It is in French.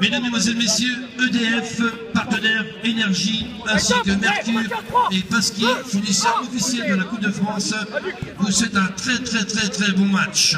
Mesdames, Mesdemoiselles, Messieurs, EDF, partenaire énergie, ainsi que Mercure et Pasquier, fournisseur officiel de la Coupe de France, vous souhaite un très très très très bon match.